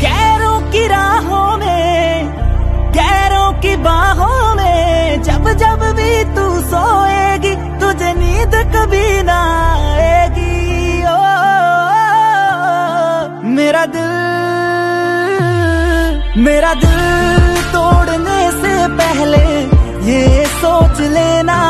गैरों की राहों में गैरों की बाहों में जब जब भी तू सोएगी तुझे नींद कभी ना आएगी। ओ, मेरा दिल मेरा दिल तोड़ने से पहले ये सोच लेना